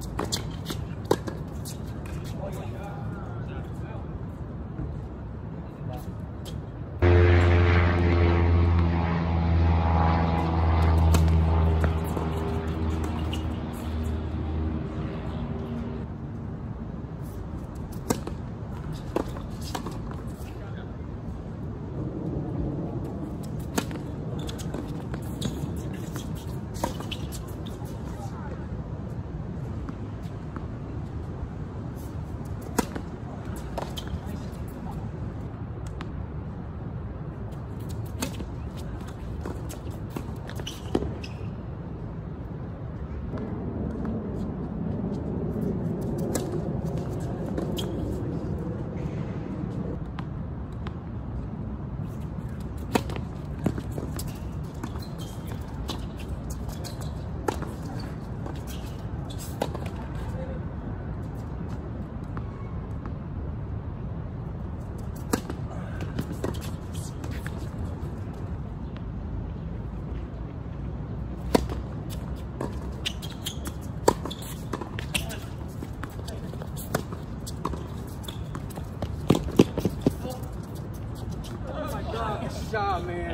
Gotcha.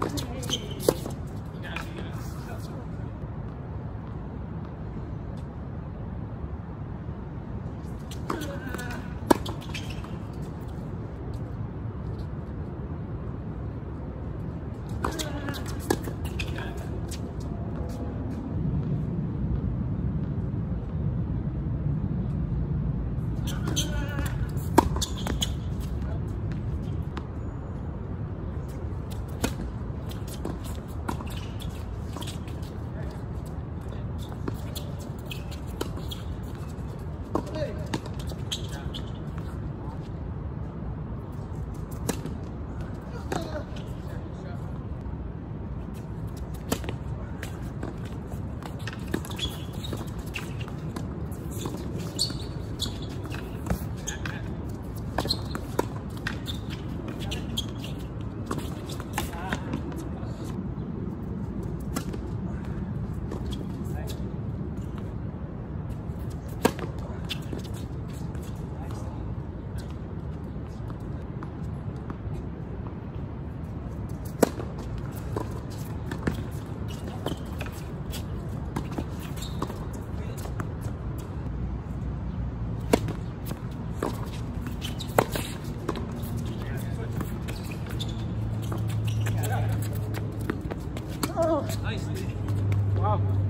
Nice. carro.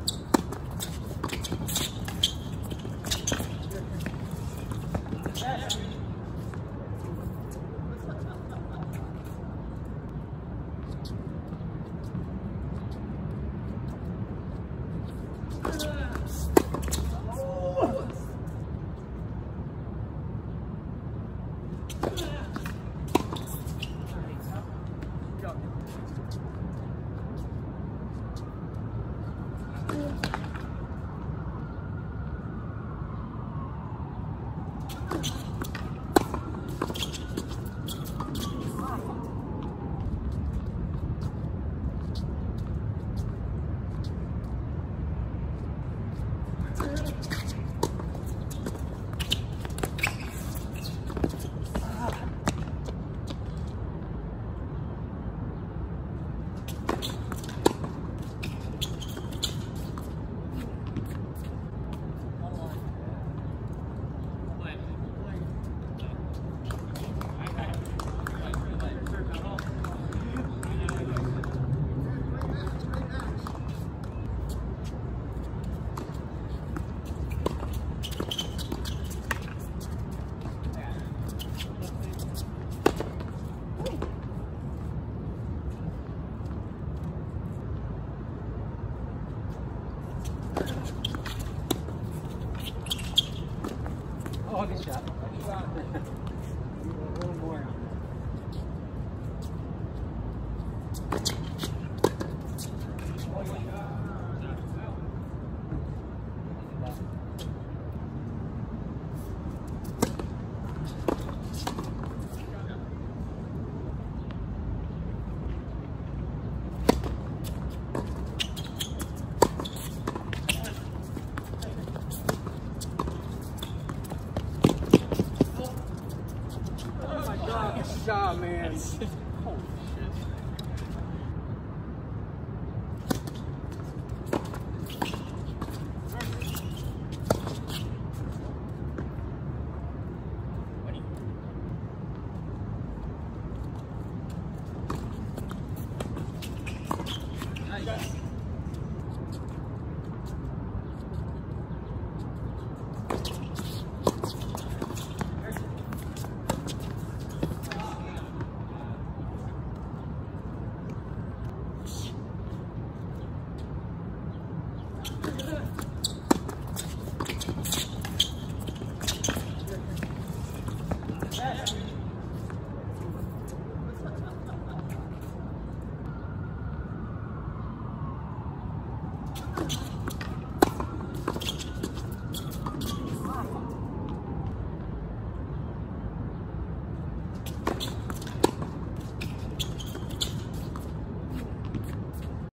man. Shit.